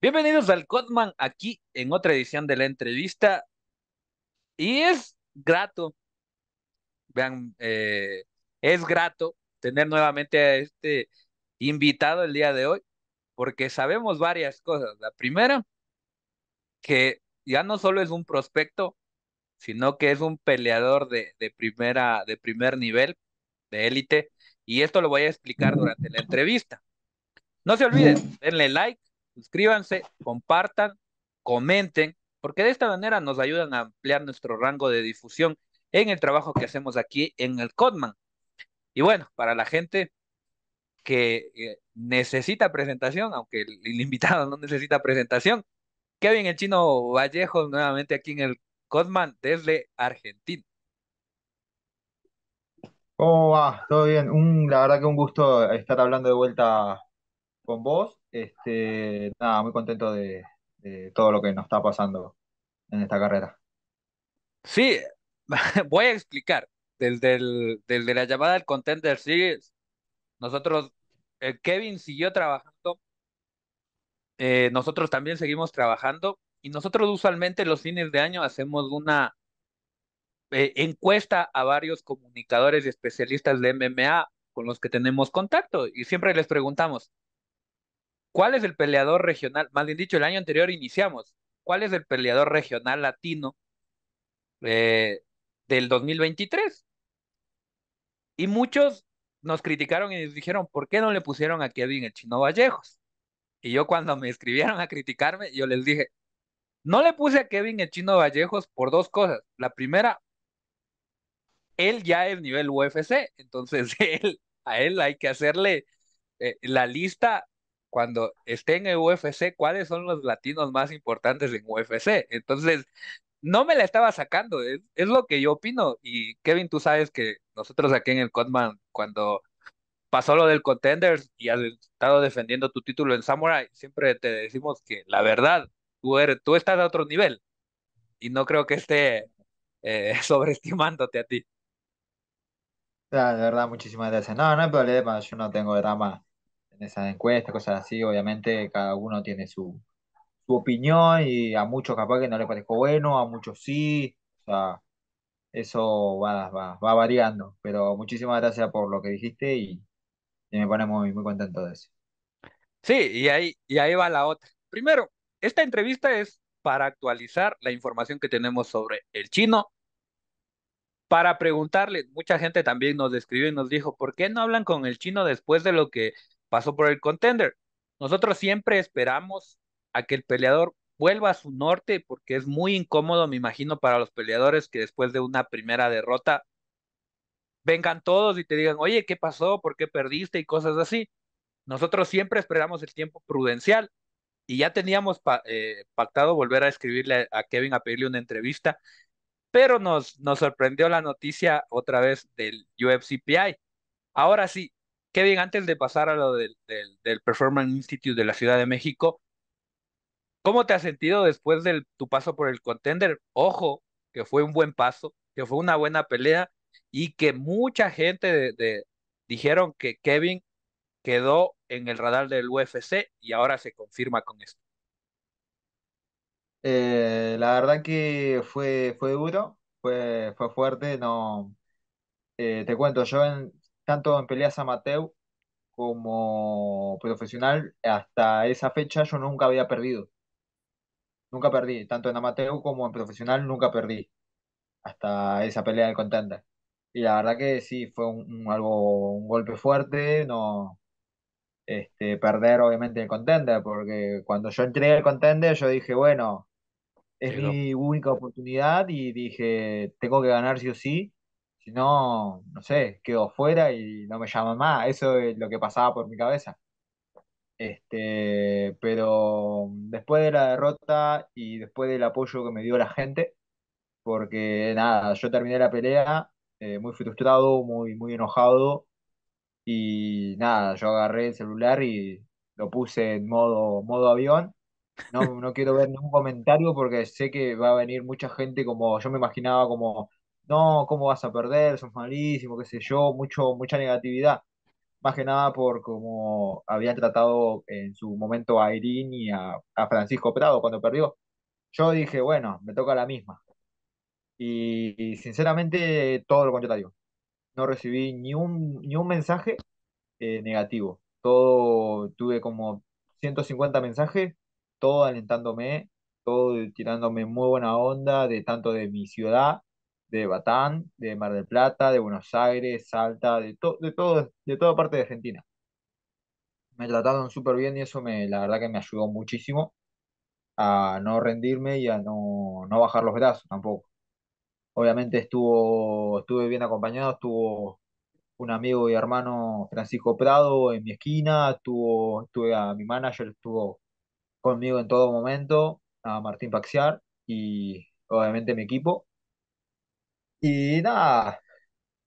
Bienvenidos al Codman aquí en otra edición de la entrevista y es grato, vean, eh, es grato tener nuevamente a este invitado el día de hoy porque sabemos varias cosas. La primera, que ya no solo es un prospecto, sino que es un peleador de, de primera, de primer nivel, de élite, y esto lo voy a explicar durante la entrevista. No se olviden, denle like, suscríbanse, compartan, comenten, porque de esta manera nos ayudan a ampliar nuestro rango de difusión en el trabajo que hacemos aquí en el Codman. Y bueno, para la gente que eh, necesita presentación, aunque el, invitado no necesita presentación, Kevin el Chino Vallejo nuevamente aquí en el Codman desde Argentina. ¿Cómo va? ¿Todo bien? Un, la verdad que un gusto estar hablando de vuelta con vos. Este, nada, muy contento de, de todo lo que nos está pasando en esta carrera. Sí, voy a explicar. Desde, el, desde la llamada del Contender Series, nosotros, eh, Kevin siguió trabajando, eh, nosotros también seguimos trabajando y nosotros usualmente los fines de año hacemos una eh, encuesta a varios comunicadores y especialistas de MMA con los que tenemos contacto y siempre les preguntamos, ¿cuál es el peleador regional? Más bien dicho, el año anterior iniciamos, ¿cuál es el peleador regional latino eh, del 2023? Y muchos nos criticaron y nos dijeron, ¿por qué no le pusieron a Kevin el Chino Vallejos? Y yo cuando me escribieron a criticarme, yo les dije, no le puse a Kevin el Chino Vallejos por dos cosas. La primera, él ya es nivel UFC, entonces él, a él hay que hacerle eh, la lista cuando esté en el UFC, cuáles son los latinos más importantes en UFC. Entonces, no me la estaba sacando, es, lo que yo opino. Y Kevin, tú sabes que nosotros aquí en el Codman, cuando pasó lo del Contenders y has estado defendiendo tu título en Samurai, siempre te decimos que la verdad, tú, eres, tú estás a otro nivel y no creo que esté eh, sobreestimándote a ti. Ah, de verdad, muchísimas gracias. No, no hay problema, yo no tengo drama en esas encuestas, cosas así. Obviamente, cada uno tiene su, su opinión y a muchos capaz que no le parezco bueno, a muchos sí. O sea, eso va, va, va variando. Pero muchísimas gracias por lo que dijiste y, y me pone muy, muy contento de eso. Sí, y ahí, y ahí va la otra. Primero, esta entrevista es para actualizar la información que tenemos sobre el chino, para preguntarle, mucha gente también nos escribió y nos dijo, ¿por qué no hablan con el chino después de lo que pasó por el contender? Nosotros siempre esperamos a que el peleador vuelva a su norte porque es muy incómodo, me imagino, para los peleadores que después de una primera derrota vengan todos y te digan, oye, ¿qué pasó? ¿Por qué perdiste? Y cosas así. Nosotros siempre esperamos el tiempo prudencial y ya teníamos eh, pactado volver a escribirle a Kevin a pedirle una entrevista, pero nos, nos sorprendió la noticia otra vez del UFC PI. Ahora sí, Kevin, antes de pasar a lo del, del, del Performance Institute de la Ciudad de México, ¿cómo te has sentido después de tu paso por el Contender? Ojo, que fue un buen paso, que fue una buena pelea y que mucha gente de, de- dijeron que Kevin quedó en el radar del UFC y ahora se confirma con esto. Eh, la verdad que fue, fue duro, fue, fue fuerte, no, eh, te cuento, yo en, tanto en peleas amateur como profesional, hasta esa fecha yo nunca había perdido, nunca perdí, tanto en amateur como en profesional nunca perdí, hasta esa pelea del contender. Y la verdad que sí, fue un, un- algo, un golpe fuerte, no, este, perder obviamente el contender, porque cuando yo entré al contender yo dije, bueno, es mi única oportunidad y dije, tengo que ganar sí o sí, no, no sé, quedo fuera y no me llaman más. Eso es lo que pasaba por mi cabeza. Este, pero después de la derrota y después del apoyo que me dio la gente, porque nada, yo terminé la pelea eh, muy frustrado, muy, muy enojado y nada, yo agarré el celular y lo puse en modo, modo avión no, no quiero ver ningún comentario porque sé que va a venir mucha gente como yo me imaginaba como, no, ¿cómo vas a perder? Sos malísimo, qué sé yo, mucho, mucha negatividad. más que nada por cómo habían tratado en su momento a Irene y a, a Francisco Prado cuando perdió. Yo dije, bueno, me toca la misma. Y, y sinceramente, todo lo contrario. No recibí ni un, ni un mensaje eh, negativo. Todo, tuve como 150 mensajes, todo alentándome, todo tirándome muy buena onda, de tanto de mi ciudad, de Batán, de Mar del Plata, de Buenos Aires, Salta, de, to- de todo, de toda parte de Argentina. Me trataron súper bien y eso me, la verdad que me ayudó muchísimo a no rendirme y a no, no bajar los brazos tampoco. Obviamente estuvo, estuve bien acompañado, estuvo un amigo y hermano Francisco Prado en mi esquina, estuvo, estuve a mi manager, estuvo conmigo en todo momento, a Martín Paxiar y obviamente mi equipo. Y nada,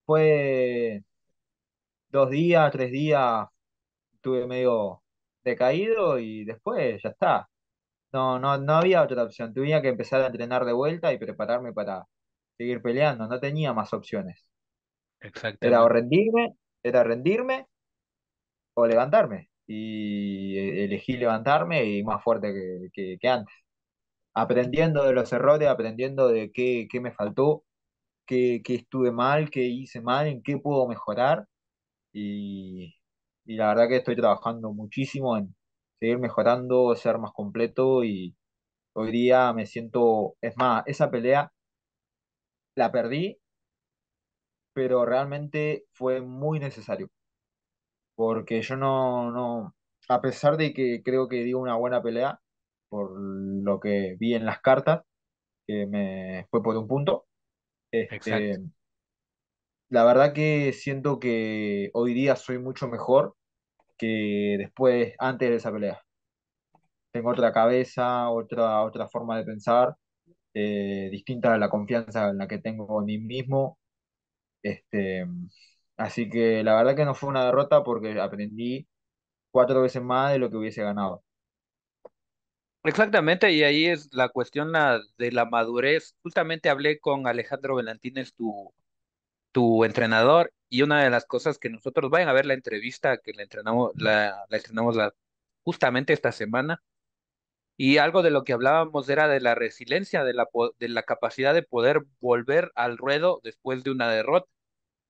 fue dos días, tres días, estuve medio decaído y después ya está. No, no, no había otra opción, tenía que empezar a entrenar de vuelta y prepararme para seguir peleando, no tenía más opciones. Era o Exactamente. rendirme, era rendirme o levantarme. Y e- elegí levantarme y más fuerte que, que- que antes. Aprendiendo de los errores, aprendiendo de qué, qué me faltó, qué, qué estuve mal, qué hice mal, en qué puedo mejorar. Y, y la verdad que estoy trabajando muchísimo en seguir mejorando, ser más completo y hoy día me siento, es más, esa pelea la perdí, pero realmente fue muy necesario. porque yo no, no, a pesar de que creo que dio una buena pelea, por lo que vi en las cartas, que me fue por un punto, Exacto. este, la verdad que siento que hoy día soy mucho mejor que después, antes de esa pelea. Tengo otra cabeza, otra, otra forma de pensar, eh, distinta a la confianza en la que tengo en mí mismo. Este, así que la verdad que no fue una derrota porque aprendí cuatro veces más de lo que hubiese ganado. Exactamente, y ahí es la cuestión la, de la madurez. Justamente hablé con Alejandro Velantines, tu, tu entrenador, y una de las cosas que nosotros vayan a ver la entrevista que le entrenamos, la, la estrenamos la, justamente esta semana, y algo de lo que hablábamos era de la resiliencia, de la, de la capacidad de poder volver al ruedo después de una derrota.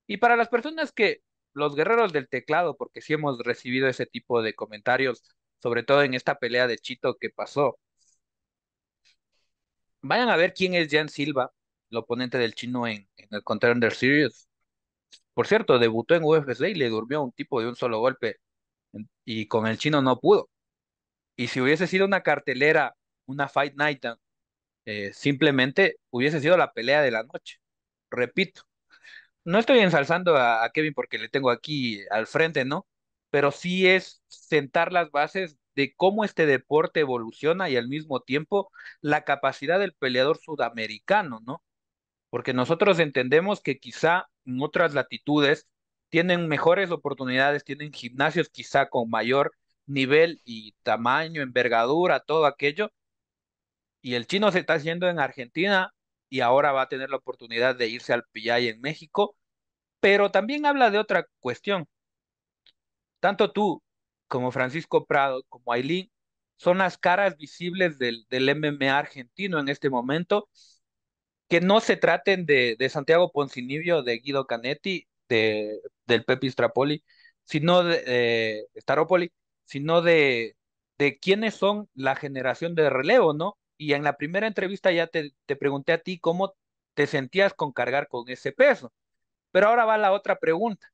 Y para las personas que, los guerreros del teclado, porque sí hemos recibido ese tipo de comentarios, sobre todo en esta pelea de Chito que pasó Vayan a ver quién es Jan Silva, el oponente del chino en, en el Contender Series. Por cierto, debutó en UFC y le durmió a un tipo de un solo golpe y con el chino no pudo. Y si hubiese sido una cartelera, una Fight Night, eh, simplemente hubiese sido la pelea de la noche. Repito, no estoy ensalzando a Kevin porque le tengo aquí al frente, ¿no? Pero sí es sentar las bases de cómo este deporte evoluciona y al mismo tiempo la capacidad del peleador sudamericano, ¿no? porque nosotros entendemos que quizá en otras latitudes tienen mejores oportunidades, tienen gimnasios quizá con mayor nivel y tamaño, envergadura, todo aquello, y el chino se está haciendo en Argentina y ahora va a tener la oportunidad de irse al PI en México, pero también habla de otra cuestión. Tanto tú como Francisco Prado, como Ailín, son las caras visibles del, del MMA argentino en este momento que no se traten de, de Santiago Poncinibio, de Guido Canetti, de, del Pepi Strapoli, sino de Staropoli, sino de, de quiénes son la generación de relevo, ¿no? Y en la primera entrevista ya te, te pregunté a ti cómo te sentías con cargar con ese peso. Pero ahora va la otra pregunta.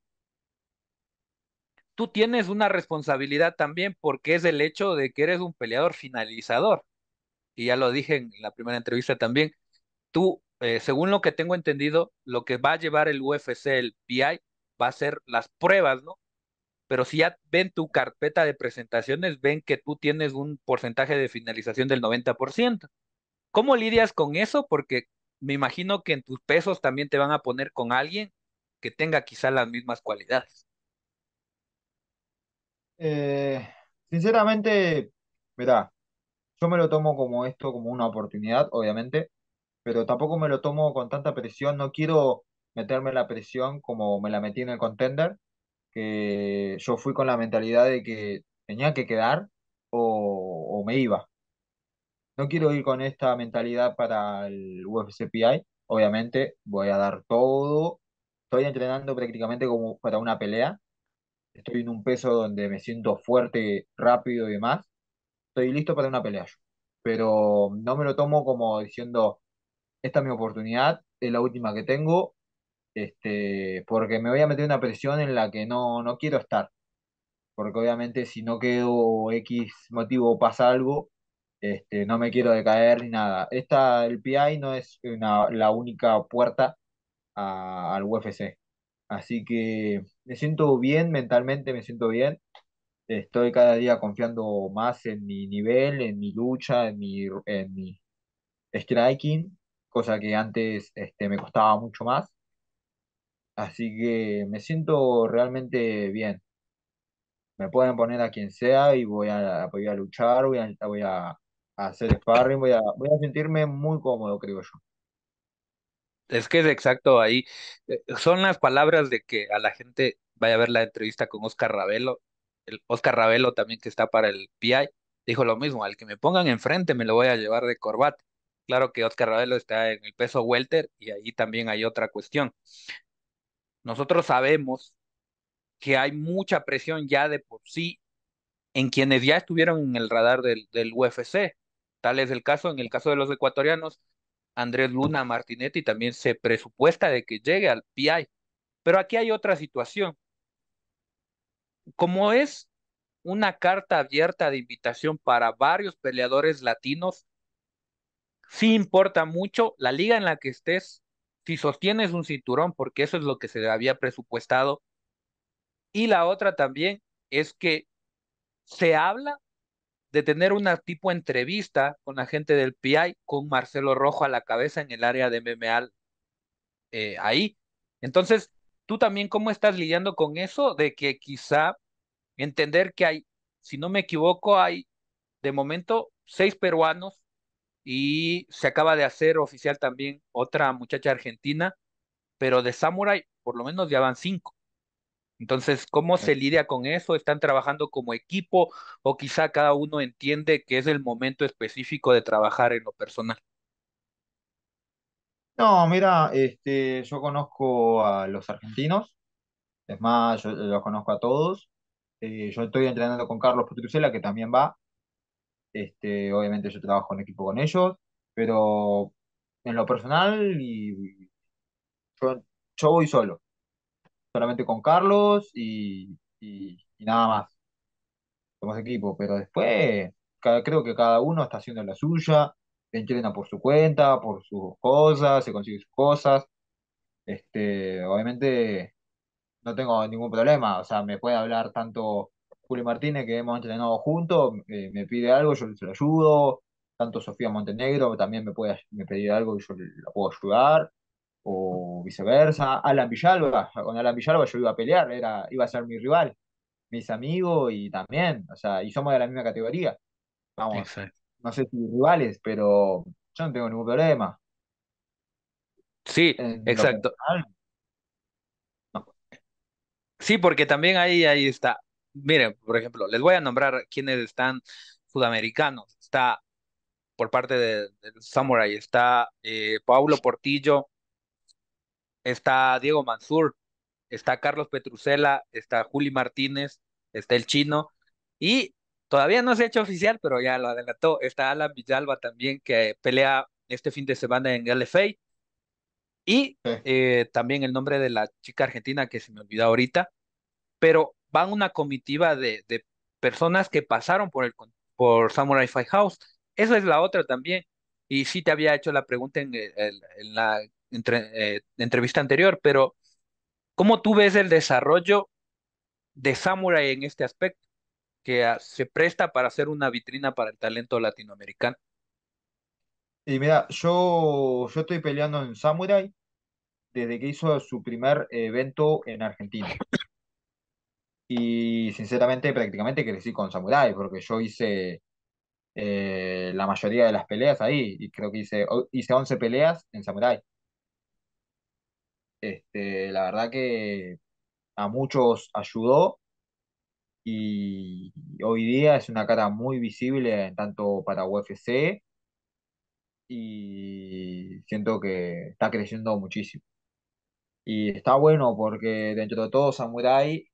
Tú tienes una responsabilidad también porque es el hecho de que eres un peleador finalizador. Y ya lo dije en la primera entrevista también tú, eh, según lo que tengo entendido, lo que va a llevar el UFC, el PI, va a ser las pruebas, ¿no? Pero si ya ven tu carpeta de presentaciones, ven que tú tienes un porcentaje de finalización del 90%. ¿Cómo lidias con eso? Porque me imagino que en tus pesos también te van a poner con alguien que tenga quizá las mismas cualidades. Eh, sinceramente, mirá, yo me lo tomo como esto, como una oportunidad, obviamente, pero tampoco me lo tomo con tanta presión. No quiero meterme la presión como me la metí en el contender, que yo fui con la mentalidad de que tenía que quedar o, o me iba. No quiero ir con esta mentalidad para el UFC PI. Obviamente voy a dar todo. Estoy entrenando prácticamente como para una pelea. Estoy en un peso donde me siento fuerte, rápido y demás. Estoy listo para una pelea. Pero no me lo tomo como diciendo, esta es mi oportunidad, es la última que tengo, este, porque me voy a meter una presión en la que no, no quiero estar. Porque obviamente si no quedo X motivo pasa algo, este, no me quiero decaer ni nada. Esta, el PI no es una- la única puerta al UFC. Así que me siento bien mentalmente, me siento bien. Estoy cada día confiando más en mi nivel, en mi lucha, en mi, en mi striking, cosa que antes este, me costaba mucho más. Así que me siento realmente bien. Me pueden poner a quien sea y voy a, voy a luchar, voy a, voy a, hacer sparring, voy a, voy a sentirme muy cómodo, creo yo. Es que es exacto ahí. eh, Son las palabras de que a la gente vaya a ver la entrevista con Oscar Ravelo. El Oscar Ravelo también que está para el PI, dijo lo mismo, al que me pongan enfrente me lo voy a llevar de corbata. Claro que Oscar Ravelo está en el peso welter y ahí también hay otra cuestión. Nosotros sabemos que hay mucha presión ya de por sí en quienes ya estuvieron en el radar del, del UFC. Tal es el caso, en el caso de los ecuatorianos, Andrés Luna Martinetti también se presupuesta de que llegue al PI. Pero aquí hay otra situación. Como es una carta abierta de invitación para varios peleadores latinos, sí importa mucho la liga en la que estés, si sostienes un cinturón, porque eso es lo que se había presupuestado. Y la otra también es que se habla de tener una tipo entrevista con la gente del PI, con Marcelo Rojo a la cabeza en el área de MMA eh, ahí. Entonces, tú también, ¿cómo estás lidiando con eso de que quizá entender que hay, si no me equivoco, hay de momento seis peruanos y se acaba de hacer oficial también otra muchacha argentina, pero de Samurai por lo menos ya van cinco. Entonces, ¿cómo se lidia con eso? ¿Están trabajando como equipo o quizá cada uno entiende que es el momento específico de trabajar en lo personal? No, mira, este, yo conozco a los argentinos, es más, yo los conozco a todos. Eh, yo estoy entrenando con Carlos Petrusela, que también va. Este, obviamente yo trabajo en equipo con ellos, pero en lo personal y yo, yo voy solo, solamente con Carlos y, y- nada más. Somos equipo, pero después cada- creo que cada uno está haciendo la suya, entrena por su cuenta, por sus cosas, se consigue sus cosas. Este, obviamente no tengo ningún problema, o sea, me puede hablar tanto Juli Martínez, que hemos entrenado juntos, eh, me pide algo, yo se ayudo, tanto Sofía Montenegro también me puede me pedir algo y yo la puedo ayudar, o viceversa. Alan Villalba, con Alan Villalba yo iba a pelear, era, iba a ser mi rival, mis amigos y también, o sea, y somos de la misma categoría, vamos, Exacto. no sé si rivales, pero yo no tengo ningún problema. Sí, En exacto. no. Sí, porque también ahí, ahí está. Miren, por ejemplo, les voy a nombrar quienes están sudamericanos. Está por parte de- del Samurai, está eh, Paulo Portillo, está Diego Mansur, está Carlos Petrusela, está Juli Martínez, está el chino y todavía no se ha hecho oficial, pero ya lo adelantó, está Alan Villalba también que pelea este fin de semana en LFA y Sí. eh, también el nombre de la chica argentina que se me olvidó ahorita, pero van una comitiva de, de personas que pasaron por el por Samurai Fight House. Esa es la otra también. Y sí te había hecho la pregunta en, el- el- en la eh, entrevista anterior, pero ¿cómo tú ves el desarrollo de Samurai en este aspecto? que ah, se presta para hacer una vitrina para el talento latinoamericano. Y mira, yo, yo estoy peleando en Samurai desde que hizo su primer evento en Argentina. Y sinceramente, prácticamente crecí con Samurai, porque yo hice eh, la mayoría de las peleas ahí, y creo que hice, o- hice 11 peleas en Samurai. Este, la verdad que a muchos ayudó y hoy día es una cara muy visible tanto para UFC y siento que está creciendo muchísimo. Y está bueno porque dentro de todo Samurai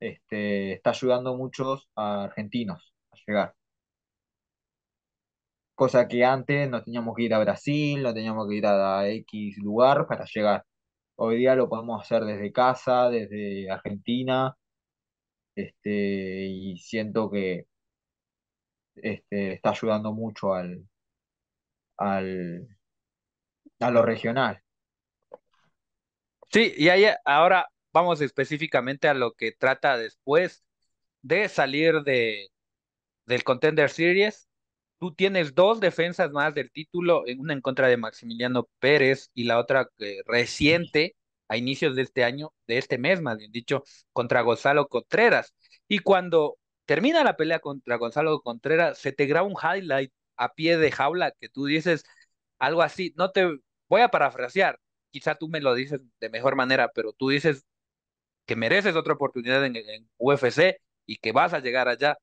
este, está ayudando a muchos argentinos a llegar. Cosa que antes no teníamos que ir a Brasil, no teníamos que ir a X lugar para llegar. Hoy día lo podemos hacer desde casa, desde Argentina, este, y siento que este, está ayudando mucho al, al, a lo regional. Sí, y ahí ahora vamos específicamente a lo que trata después de salir de, del Contender Series. Tú tienes dos defensas más del título, una en contra de Maximiliano Pérez y la otra eh, reciente, a inicios de este año, de este mes más bien dicho, contra Gonzalo Contreras. Y cuando termina la pelea contra Gonzalo Contreras, se te graba un highlight a pie de jaula que tú dices algo así, no te voy a parafrasear, quizá tú me lo dices de mejor manera, pero tú dices que mereces otra oportunidad en UFC y que vas a llegar allá.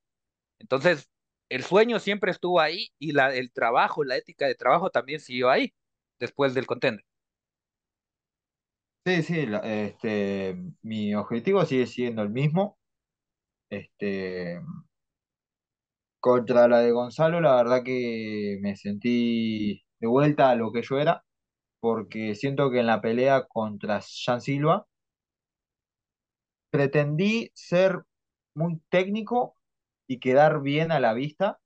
Entonces, el sueño siempre estuvo ahí y la, el trabajo, la ética de trabajo también siguió ahí después del contender. Sí, sí, este, mi objetivo sigue siendo el mismo. Este, contra la de Gonzalo, la verdad que me sentí de vuelta a lo que yo era, porque siento que en la pelea contra Jan Silva pretendí ser muy técnico y quedar bien a la vista,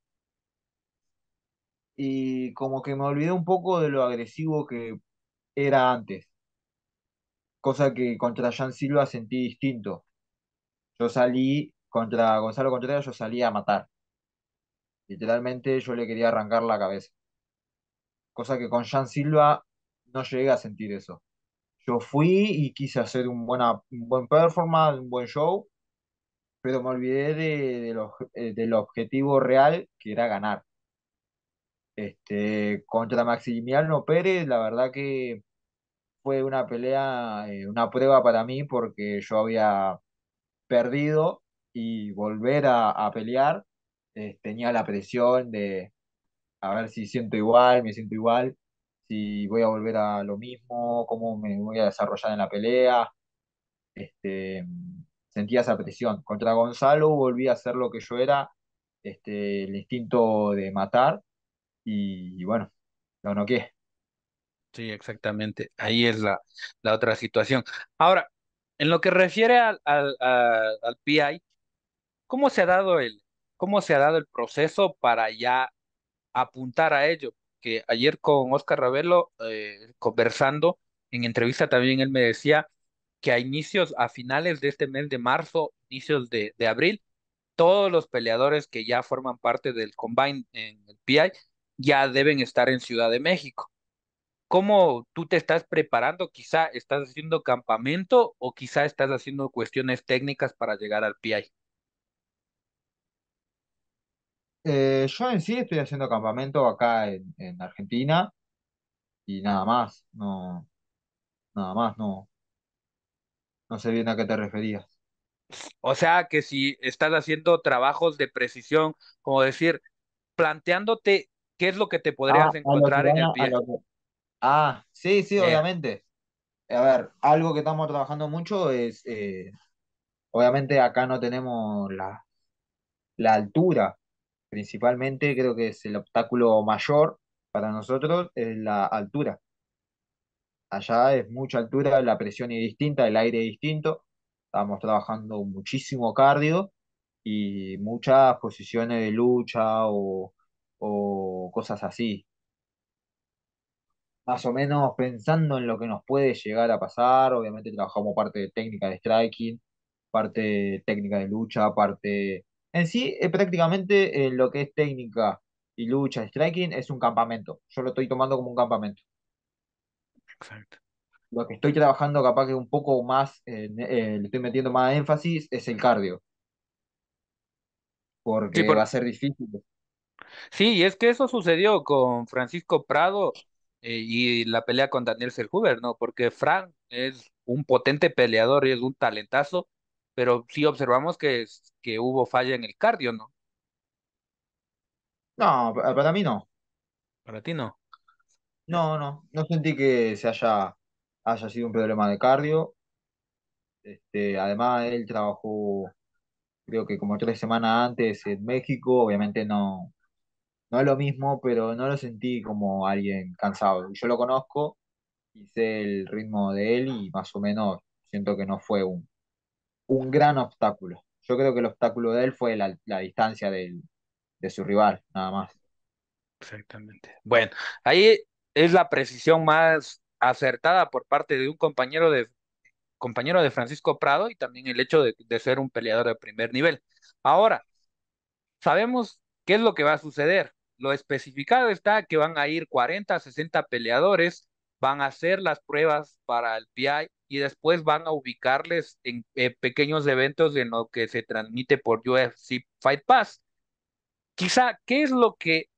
y como que me olvidé un poco de lo agresivo que era antes, cosa que contra Jan Silva sentí distinto. Yo salí contra Gonzalo Contreras, yo salí a matar. Literalmente yo le quería arrancar la cabeza. Cosa que con Jan Silva no llegué a sentir eso. Yo fui y quise hacer un, buena, un buen performance, un buen show, pero me olvidé de, de eh, del objetivo real, que era ganar. Este, contra Maximiliano Pérez, la verdad que fue una pelea, eh, una prueba para mí, porque yo había perdido y volver a, a pelear, eh, tenía la presión de a ver si siento igual, me siento igual, si voy a volver a lo mismo, cómo me voy a desarrollar en la pelea. Este, sentía esa presión. Contra Gonzalo volví a hacer lo que yo era, este, el instinto de matar y, y bueno, lo noqué. Sí, exactamente. Ahí es la, la otra situación. Ahora, en lo que refiere al, al, a- al PI, ¿cómo se ha dado el, cómo se ha dado el proceso para ya apuntar a ello? Que ayer con Oscar Ravelo, eh, conversando, en entrevista también él me decía que a inicios, a finales de este mes de marzo, inicios de, abril, todos los peleadores que ya forman parte del Combine en el PI ya deben estar en Ciudad de México. ¿Cómo tú te estás preparando? Quizá estás haciendo campamento o quizá estás haciendo cuestiones técnicas para llegar al PI. Eh, yo en sí estoy haciendo campamento acá en Argentina y nada más, no, nada más, no, no sé bien a qué te referías. O sea que si estás haciendo trabajos de precisión, como decir, planteándote qué es lo que te Ah, podrías a lo que encontrar en el a, a PI. lo que... Ah, sí, sí, Eh, obviamente. A ver, algo que estamos trabajando mucho es, eh, obviamente acá no tenemos la, la altura, principalmente creo que es el obstáculo mayor para nosotros, es la altura. Allá es mucha altura, la presión es distinta, el aire es distinto, estamos trabajando muchísimo cardio y muchas posiciones de lucha o, o cosas así. Más o menos pensando en lo que nos puede llegar a pasar, obviamente trabajamos parte de técnica de striking parte técnica de lucha, parte... En sí, eh, prácticamente eh, lo que es técnica y lucha, striking, es un campamento. Yo lo estoy tomando como un campamento. Exacto. Lo que estoy trabajando capaz que un poco más, eh, eh, le estoy metiendo más énfasis, es el cardio, Sí, porque va por- a ser difícil. sí, y es que eso sucedió con Francisco Prado eh, y la pelea con Daniel Selhuber, ¿no? Porque Frank es un potente peleador y es un talentazo, pero sí observamos que, que hubo falla en el cardio, ¿no? No, pa- para mí no. Para ti no. No, no. No sentí que se haya, haya sido un problema de cardio. Este, además, él trabajó, creo que como tres semanas antes en México. Obviamente no, no es lo mismo, pero no lo sentí como alguien cansado. Yo lo conozco sé el ritmo de él y más o menos siento que no fue un, un gran obstáculo. Yo creo que el obstáculo de él fue la, la distancia del, de su rival, nada más. Exactamente. Bueno, ahí es la precisión más acertada por parte de un compañero de compañero de Francisco Prado y también el hecho de, de ser un peleador de primer nivel. Ahora, sabemos qué es lo que va a suceder. Lo especificado está que van a ir 40, 60 peleadores, van a hacer las pruebas para el PI y después van a ubicarles en eh, pequeños eventos en lo que se transmite por UFC Fight Pass. Quizá, ¿qué es lo que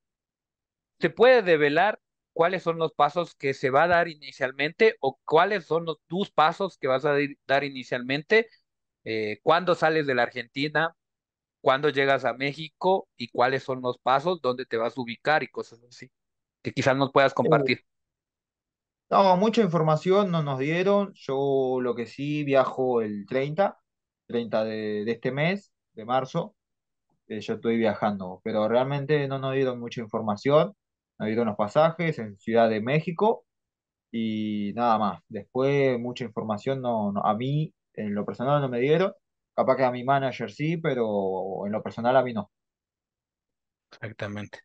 se puede develar cuáles son los pasos que se va a dar inicialmente o cuáles son los, tus pasos que vas a dar inicialmente eh, cuándo sales de la Argentina, cuándo llegas a México y cuáles son los pasos, dónde te vas a ubicar y cosas así, que quizás nos puedas Uh, compartir. No, mucha información no nos dieron. Yo lo que sí viajo el treinta treinta de, de este mes, de marzo. eh, yo estoy viajando, pero realmente no nos dieron mucha información. Nos dieron los pasajes en Ciudad de México y nada más. Después mucha información no, no- a mí en lo personal no me dieron. Capaz que a mi manager sí, pero en lo personal a mí no. Exactamente.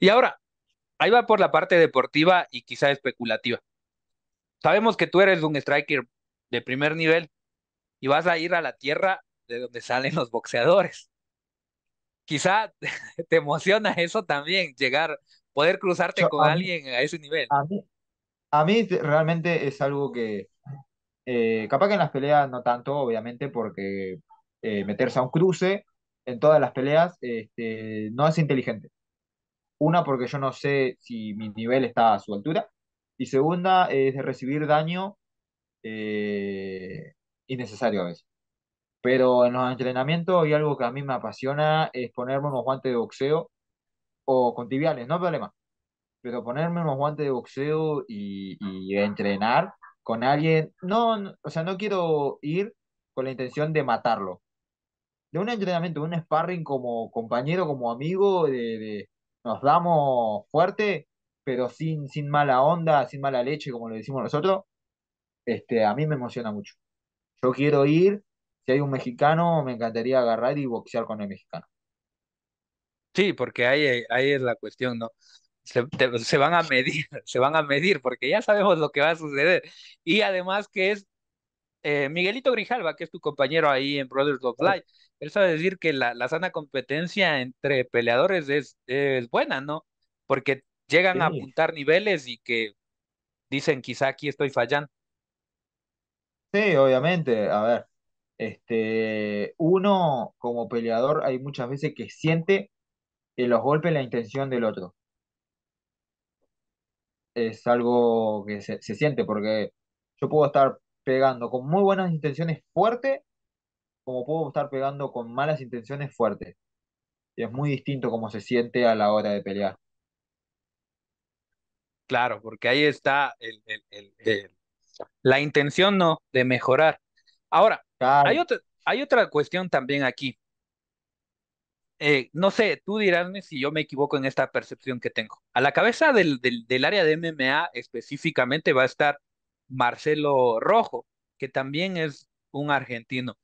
Y ahora, ahí va por la parte deportiva y quizá especulativa. Sabemos que tú eres un striker de primer nivel y vas a ir a la tierra de donde salen los boxeadores. Quizá te emociona eso también, llegar, poder cruzarte Yo, con a mí, alguien a ese nivel. a mí, a mí realmente es algo que Eh, capaz que en las peleas no tanto, obviamente, porque eh, meterse a un cruce en todas las peleas este, no es inteligente. Una, porque yo no sé si mi nivel está a su altura. Y segunda, es de recibir daño eh, innecesario a veces. Pero en los entrenamientos hay algo que a mí me apasiona, es ponerme unos guantes de boxeo o con tibiales, no hay problema pero ponerme unos guantes de boxeo y, entrenar con alguien, no, o sea, no quiero ir con la intención de matarlo. De un entrenamiento, un sparring como compañero, como amigo, de- nos damos fuerte, pero sin, sin mala onda, sin mala leche, como lo decimos nosotros, este, a mí me emociona mucho. Yo quiero ir, si hay un mexicano, me encantaría agarrar y boxear con el mexicano. Sí, porque ahí, ahí es la cuestión, ¿no? Se, te- se van a medir, se van a medir, porque ya sabemos lo que va a suceder. Y además que es eh, Miguelito Grijalva, que es tu compañero ahí en Brothers of Light, él sabe decir que la, la sana competencia entre peleadores es, es buena, ¿no? Porque llegan a apuntar niveles y que dicen, quizá aquí estoy fallando. sí, obviamente. A ver, este, uno como peleador hay muchas veces que siente que los golpes la intención del otro. Es algo que se, se siente porque yo puedo estar pegando con muy buenas intenciones fuerte, como puedo estar pegando con malas intenciones fuertes. Y es muy distinto cómo se siente a la hora de pelear. Claro, porque ahí está el, el, el, la intención, ¿no? De mejorar. Ahora, hay otra, hay otra cuestión también aquí. Eh, no sé, tú dirásme si yo me equivoco en esta percepción que tengo. A la cabeza del, del, del área de MMA específicamente va a estar Marcelo Rojo, que también es un argentino.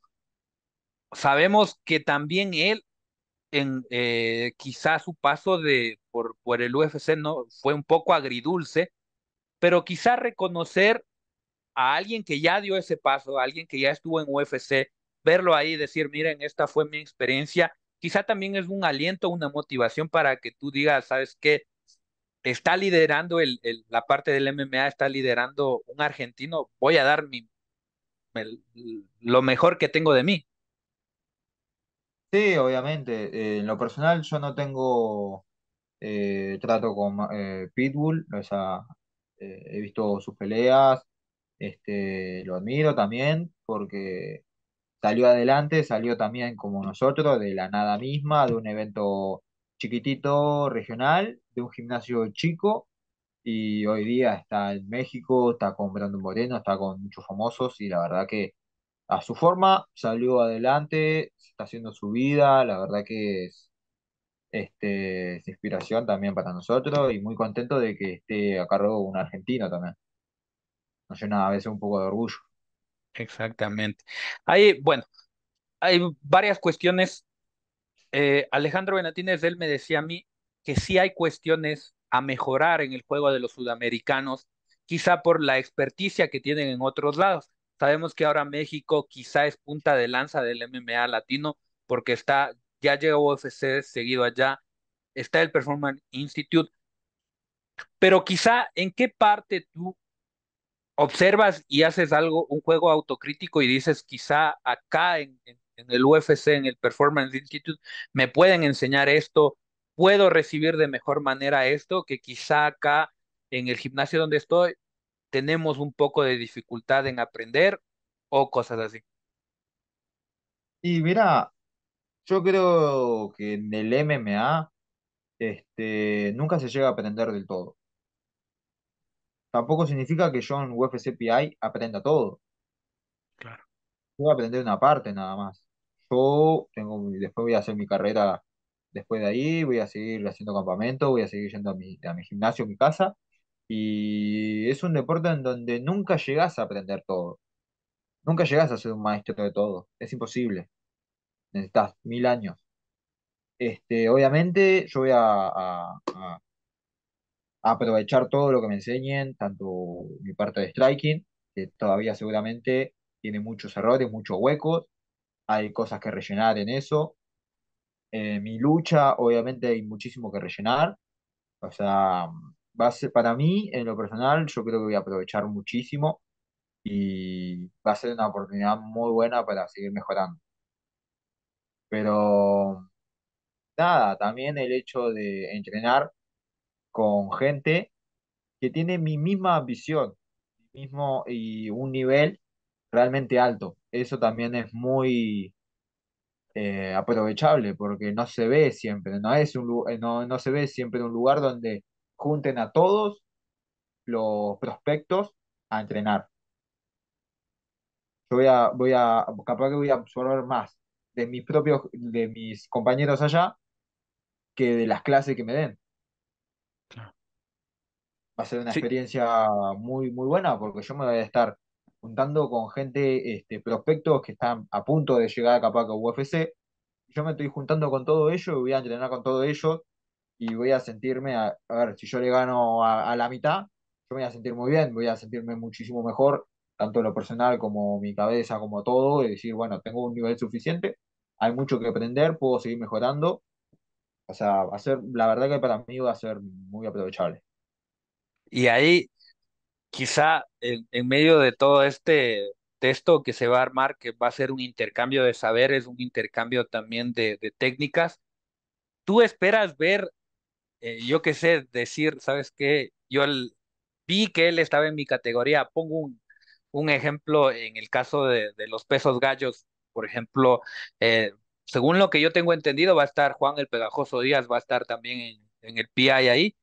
Sabemos que también él, en eh, quizás su paso de, por, por el UFC no fue un poco agridulce, pero quizá reconocer a alguien que ya dio ese paso, a alguien que ya estuvo en UFC, verlo ahí y decir, miren, esta fue mi experiencia, quizá también es un aliento, una motivación para que tú digas, ¿sabes qué? Está liderando el, la parte del MMA, está liderando un argentino, voy a dar mi, lo mejor que tengo de mí. sí, obviamente. Eh, en lo personal yo no tengo eh, trato con eh, Pitbull, o sea, he visto sus peleas, Este, lo admiro también porque salió adelante, salió también como nosotros, de la nada misma, de un evento chiquitito, regional, de un gimnasio chico, y hoy día está en México, está con Brandon Moreno, está con muchos famosos, y la verdad que a su forma salió adelante, está haciendo su vida, la verdad que es, este, es inspiración también para nosotros, y muy contento de que esté a cargo un argentino también. Nos llena a veces un poco de orgullo. Exactamente. Hay, bueno, hay varias cuestiones. Eh, Alejandro Benatínez, él me decía a mí que sí hay cuestiones a mejorar en el juego de los sudamericanos, quizá por la experticia que tienen en otros lados. Sabemos que ahora México quizá es punta de lanza del MMA latino porque está, ya llegó UFC seguido allá, está el Performance Institute, pero quizá en qué parte tú observas y haces algo, un juego autocrítico y dices, quizá acá en, el UFC, en el Performance Institute, me pueden enseñar esto, puedo recibir de mejor manera esto, que quizá acá en el gimnasio donde estoy tenemos un poco de dificultad en aprender o cosas así. Y mira, yo creo que en el MMA este, nunca se llega a aprender del todo. Tampoco significa que yo en UFC PI aprenda todo. Claro. Voy a aprender una parte nada más. Yo tengo, después voy a hacer mi carrera después de ahí, voy a seguir haciendo campamento, voy a seguir yendo a mi, a mi gimnasio, a mi casa. Y es un deporte en donde nunca llegás a aprender todo. Nunca llegás a ser un maestro de todo. Es imposible. Necesitas mil años. Este, obviamente, yo voy a, a- a- a aprovechar todo lo que me enseñen, tanto mi parte de striking, que todavía seguramente tiene muchos errores, muchos huecos, hay cosas que rellenar en eso. Eh, mi lucha, obviamente, hay muchísimo que rellenar. O sea, va a ser, para mí, en lo personal, yo creo que voy a aprovechar muchísimo y va a ser una oportunidad muy buena para seguir mejorando. Pero nada, también el hecho de entrenar con gente que tiene mi misma visión, mi mismo y un nivel realmente alto. Eso también es muy eh, aprovechable porque no se ve siempre, no es un, eh, no, no se ve siempre un lugar donde junten a todos los prospectos a entrenar. Yo voy a, voy a, capaz que voy a absorber más de mis propios, de mis compañeros allá que de las clases que me den. Va a ser una Sí, experiencia muy, muy buena porque yo me voy a estar juntando con gente, este, prospectos que están a punto de llegar capaz que a UFC. Yo me estoy juntando con todo ello y voy a entrenar con todo ellos y voy a sentirme, a, a ver, si yo le gano a, a la mitad, yo me voy a sentir muy bien, voy a sentirme muchísimo mejor, tanto en lo personal como mi cabeza, como todo, y decir, bueno, tengo un nivel suficiente, hay mucho que aprender, puedo seguir mejorando. O sea, va a ser, la verdad que para mí va a ser muy aprovechable. Y ahí quizá en, en medio de todo este texto que se va a armar, que va a ser un intercambio de saberes, un intercambio también de, de técnicas, ¿tú esperas ver eh, yo qué sé, decir, ¿sabes qué? Yo el- vi que él estaba en mi categoría. Pongo un, un ejemplo en el caso de, de los pesos gallos. Por ejemplo, eh, según lo que yo tengo entendido, va a estar Juan el Pegajoso Díaz, va a estar también en, el PI ahí.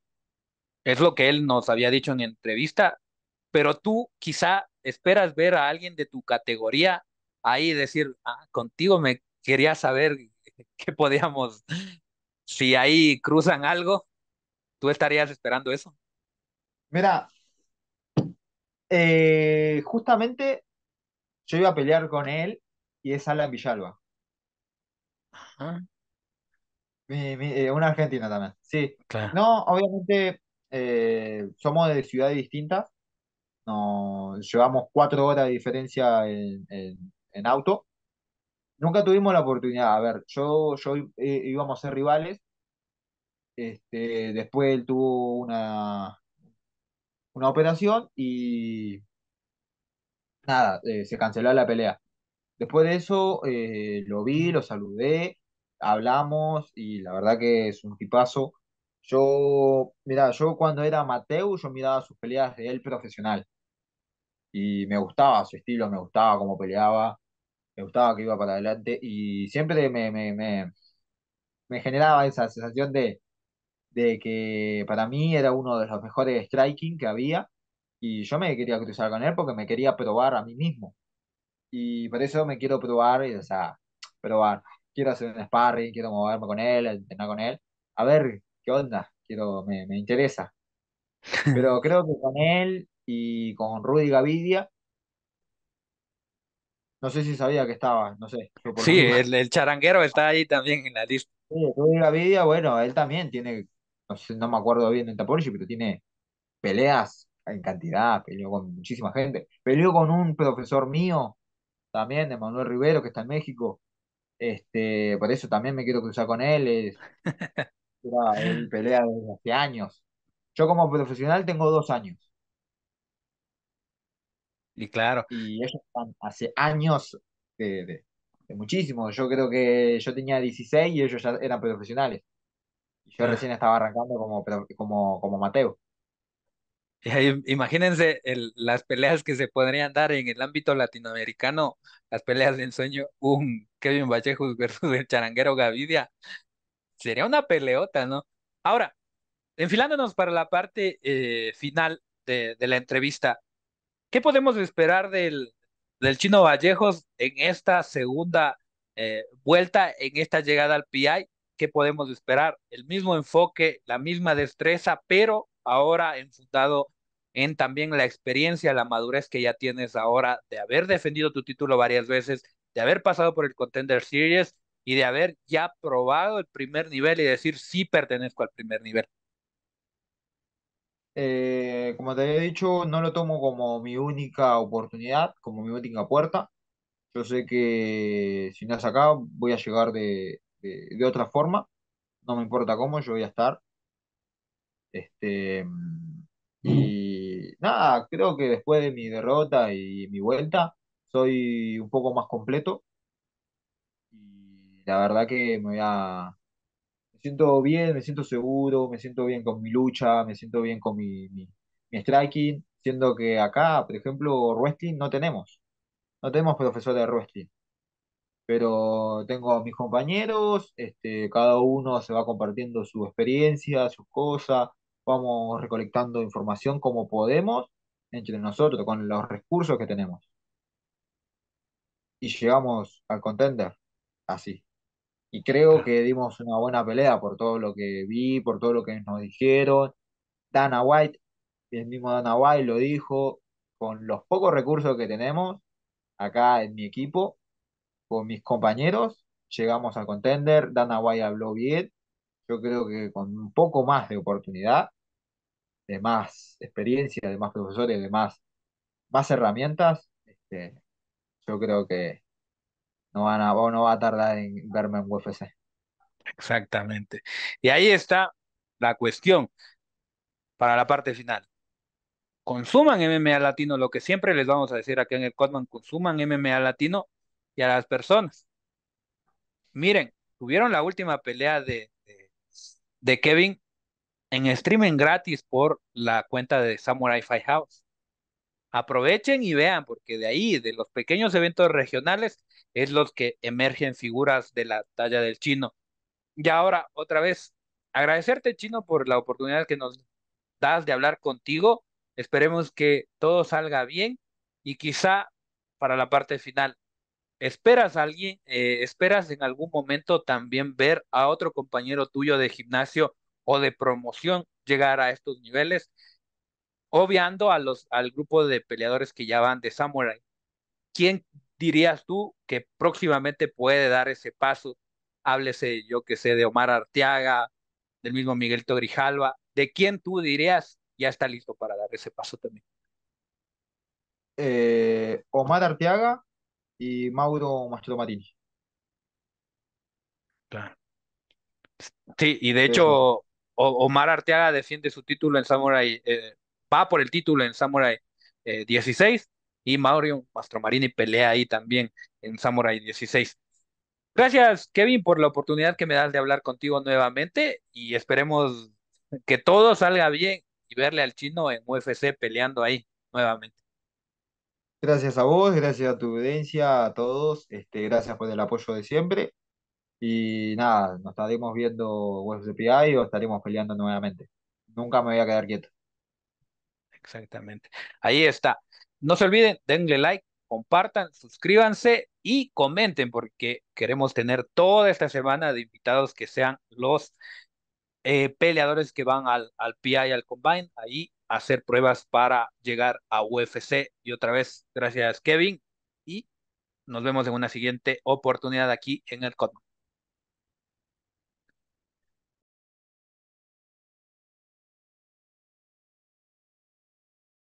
Es lo que él nos había dicho en entrevista. Pero tú quizá esperas ver a alguien de tu categoría ahí decir, ah, contigo me quería saber qué podíamos, si ahí cruzan algo. ¿Tú estarías esperando eso? Mira, eh, justamente yo iba a pelear con él y es Alan Villalba, Ah, mi, mi- eh, un argentino también. Sí, claro. no, obviamente eh, somos de ciudades distintas, nos llevamos cuatro horas de diferencia en, en- auto. Nunca tuvimos la oportunidad, a ver, yo, yo íbamos a ser rivales, este, después él tuvo una, una operación y nada, eh, se canceló la pelea. Después de eso, eh, lo vi, lo saludé, hablamos y la verdad que es un tipazo. Yo, mira, yo cuando era amateur, yo miraba sus peleas de él profesional. y me gustaba su estilo, me gustaba cómo peleaba, me gustaba que iba para adelante y siempre me, me, me, me generaba esa sensación de, de que para mí era uno de los mejores striking que había y yo me quería cruzar con él porque me quería probar a mí mismo y por eso me quiero probar, o sea, probar, quiero hacer un sparring, quiero moverme con él, entrenar con él, a ver qué onda, quiero, me, me interesa. Pero creo que con él y con Rudy Gavidia, no sé si sabía que estaba, no sé, Sí, el, el charanguero está ahí también en la lista. Sí, Rudy Gavidia, bueno, él también tiene, no sé, no me acuerdo bien en Tapology, pero tiene peleas en cantidad, peleó con muchísima gente. Peleó con un profesor mío también, de Manuel Rivero, que está en México. Este, por eso también me quiero cruzar con él. Es, era- él pelea desde hace años. Yo como profesional tengo dos años Y claro, y ellos están hace años de, de- de muchísimo. Yo creo que yo tenía 16 y ellos ya eran profesionales. Y yo recién estaba arrancando como, como, como Mateo. y ahí imagínense el- las peleas que se podrían dar en el ámbito latinoamericano, las peleas de ensueño, un Kevin Vallejos versus el charanguero Gavidia, sería una peleota, ¿no? Ahora, enfilándonos para la parte eh, final de, la entrevista. ¿Qué podemos esperar del, del Chino Vallejos en esta segunda eh, vuelta, en esta llegada al PI? ¿Qué podemos esperar? El mismo enfoque, la misma destreza, pero ahora enfundado en también la experiencia, la madurez que ya tienes ahora de haber defendido tu título varias veces, de haber pasado por el Contender Series y de haber ya probado el primer nivel y decir sí pertenezco al primer nivel. Eh, como te había dicho, no lo tomo como mi única oportunidad, como mi única puerta. Yo sé que si no es acá, voy a llegar de, de, de otra forma. No me importa cómo, yo voy a estar. Este, y nada, creo que después de mi derrota y mi vuelta, soy un poco más completo. La verdad que me voy a, me siento bien, me siento seguro, me siento bien con mi lucha, me siento bien con mi, mi, striking, siendo que acá, por ejemplo, wrestling no tenemos, no tenemos profesor de wrestling, pero tengo mis compañeros, este, cada uno se va compartiendo su experiencia, sus cosas, vamos recolectando información como podemos entre nosotros, con los recursos que tenemos, y llegamos al contender así. Y creo que dimos una buena pelea por todo lo que vi, por todo lo que nos dijeron. Dana White, el mismo Dana White lo dijo, con los pocos recursos que tenemos acá en mi equipo, con mis compañeros, llegamos al contender. Dana White habló bien. Yo creo que con un poco más de oportunidad, de más experiencia, de más profesores, de más, más herramientas, este, yo creo que no, van a, no va a tardar en verme en UFC. Exactamente. Y ahí está la cuestión para la parte final. Consuman MMA latino, lo que siempre les vamos a decir acá en el Codman, consuman MMA latino y a las personas. Miren, tuvieron la última pelea de, de, de Kevin en streaming gratis por la cuenta de Samurai Fight House. Aprovechen y vean, porque de ahí, de los pequeños eventos regionales, es los que emergen figuras de la talla del chino. Y ahora, otra vez, agradecerte, Chino, por la oportunidad que nos das de hablar contigo. Esperemos que todo salga bien y quizá para la parte final, ¿esperas alguien, eh, esperas en algún momento también ver a otro compañero tuyo de gimnasio o de promoción llegar a estos niveles? Obviando a los, al grupo de peleadores que ya van de Samurai. ¿quién dirías tú que próximamente puede dar ese paso? Háblese, yo que sé, de Omar Arteaga, del mismo Miguel Grijalva, ¿de quién tú dirías ya está listo para dar ese paso también? Eh, Omar Arteaga y Mauro Mastromatini. Claro. Sí, y de hecho, Omar Arteaga defiende su título en Samurai, eh, va por el título en Samurai eh, 16 y Mauro Mastromarini pelea ahí también en Samurai 16. Gracias, Kevin, por la oportunidad que me das de hablar contigo nuevamente y esperemos que todo salga bien y verle al chino en UFC peleando ahí nuevamente. Gracias a vos, gracias a tu audiencia, a todos. Este, gracias por el apoyo de siempre. Y nada, nos estaremos viendo o estaremos peleando nuevamente. Nunca me voy a quedar quieto. Exactamente. Ahí está. No se olviden, denle like, compartan, suscríbanse y comenten porque queremos tener toda esta semana de invitados que sean los eh, peleadores que van al, al PI, al Combine, ahí hacer pruebas para llegar a UFC. Y otra vez, gracias Kevin y nos vemos en una siguiente oportunidad aquí en el Cotman.